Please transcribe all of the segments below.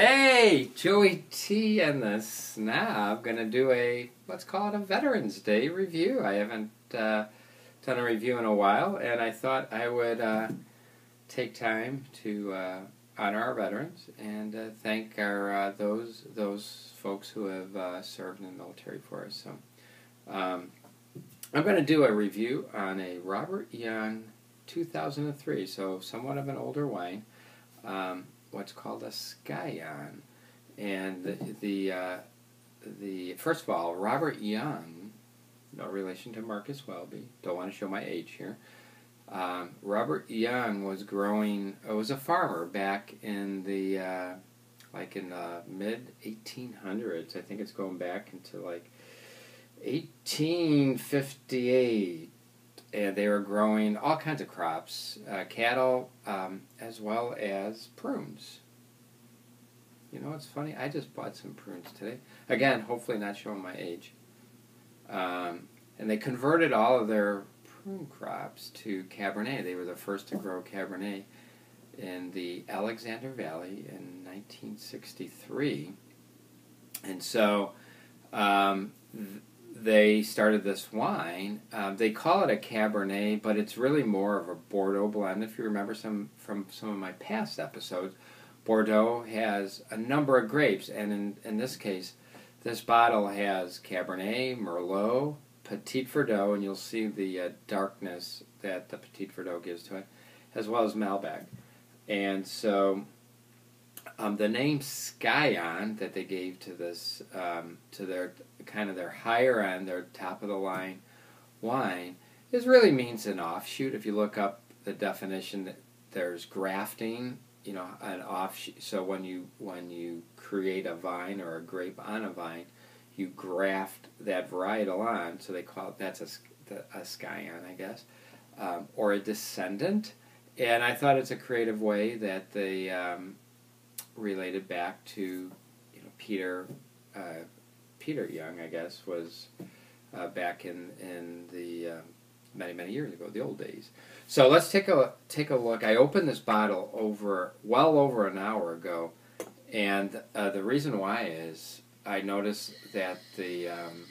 Hey, Joey T and the Snob gonna do a let's call it a Veterans Day review. I haven't uh, done a review in a while, and I thought I would uh, take time to uh, honor our veterans and uh, thank our uh, those those folks who have uh, served in the military for us. So, um, I'm going to do a review on a Robert Young 2003, so somewhat of an older wine. Um, what's called a Scion, and the the, uh, the first of all, Robert Young, no relation to Marcus Welby. Don't want to show my age here. Um, Robert Young was growing. Uh, was a farmer back in the uh, like in the mid 1800s. I think it's going back into like 1858 and they were growing all kinds of crops, uh, cattle, um, as well as prunes. You know, it's funny. I just bought some prunes today. Again, hopefully not showing my age. Um, and they converted all of their prune crops to Cabernet. They were the first to grow Cabernet in the Alexander Valley in 1963. And so um, they started this wine. Um, they call it a Cabernet, but it's really more of a Bordeaux blend. If you remember some from some of my past episodes, Bordeaux has a number of grapes, and in, in this case, this bottle has Cabernet, Merlot, Petit Verdot, and you'll see the uh, darkness that the Petit Verdot gives to it, as well as Malbec. And so um, the name Scion that they gave to this um, to their kind of their higher end, their top of the line wine, is really means an offshoot. If you look up the definition, there's grafting, you know, an offshoot. So when you when you create a vine or a grape on a vine, you graft that varietal on. So they call it that's a a scion, I guess, um, or a descendant. And I thought it's a creative way that they um, related back to you know Peter uh, Peter Young, I guess, was uh, back in in the uh, many many years ago, the old days. So let's take a take a look. I opened this bottle over well over an hour ago, and uh, the reason why is I noticed that the um,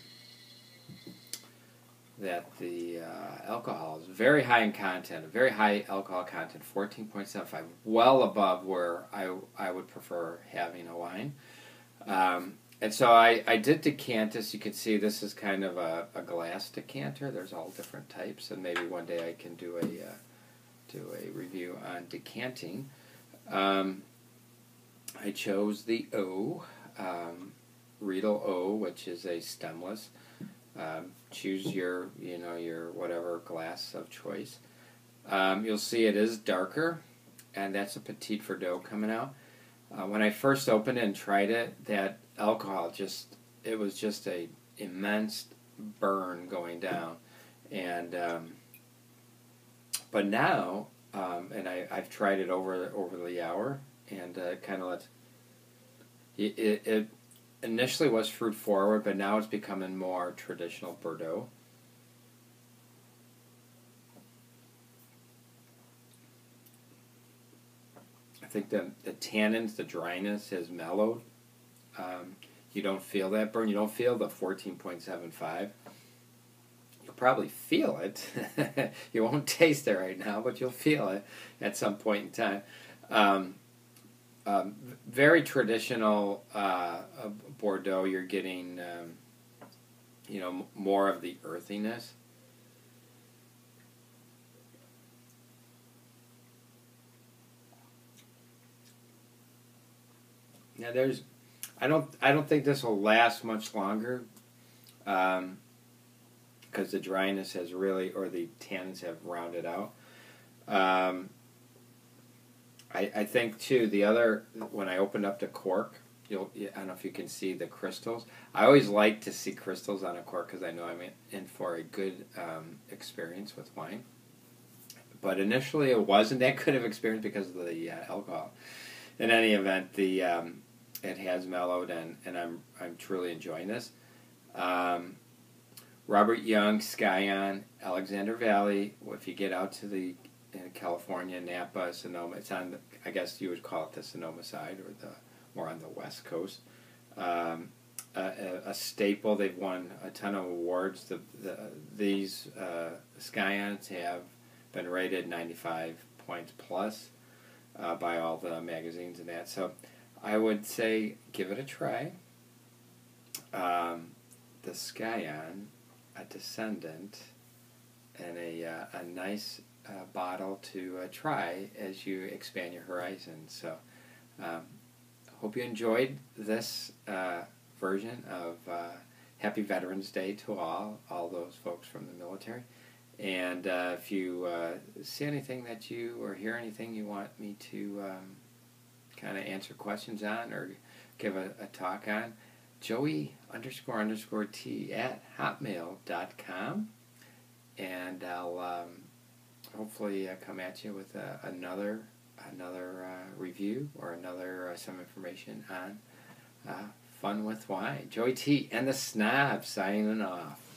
that the uh, alcohol is very high in content, very high alcohol content, 14.75, well above where I, I would prefer having a wine. Um, and so I, I did decant this. You can see this is kind of a, a glass decanter. There's all different types, and maybe one day I can do a uh, do a review on decanting. Um, I chose the O, um, Riedel O, which is a stemless. Um, choose your, you know, your whatever glass of choice. Um, you'll see it is darker, and that's a Petit Verdot coming out. Uh, when I first opened it and tried it, that alcohol just, it was just a immense burn going down. And, um, but now, um, and I, I've tried it over, over the hour, and uh, kind of it, it, it initially was fruit forward, but now it's becoming more traditional Bordeaux. I think the the tannins, the dryness has mellowed. Um, you don't feel that burn. You don't feel the fourteen point seven five. You'll probably feel it. you won't taste it right now, but you'll feel it at some point in time. Um, um, very traditional uh, Bordeaux. You're getting, um, you know, more of the earthiness. Now there's, I don't, I don't think this will last much longer, because um, the dryness has really, or the tannins have rounded out. Um, I, I think too the other when I opened up the cork, you'll I don't know if you can see the crystals. I always like to see crystals on a cork because I know I'm in, for a good um, experience with wine. But initially, it wasn't that good of experience because of the uh, alcohol. In any event, the um, it has mellowed and, and I'm I'm truly enjoying this. Um, Robert Young, Scion, Alexander Valley. If you get out to the in California, Napa, Sonoma. It's on, the, I guess you would call it the Sonoma side or the more on the West Coast. Um, a, a, staple. They've won a ton of awards. The, the these uh, Scions have been rated 95 points plus uh, by all the magazines and that. So I would say give it a try. Um, the Scion, a descendant, and a, uh, a nice uh, bottle to uh, try as you expand your horizons. So um, hope you enjoyed this uh, version of uh, Happy Veterans Day to all, all those folks from the military. And uh, if you uh, see anything that you or hear anything you want me to um, kind of answer questions on or give a, a, talk on, joey underscore underscore t at hotmail.com. And I'll um, hopefully uh, come at you with uh, another another review or another uh, some information on Fun with Wine. Joey T and the Snob signing off.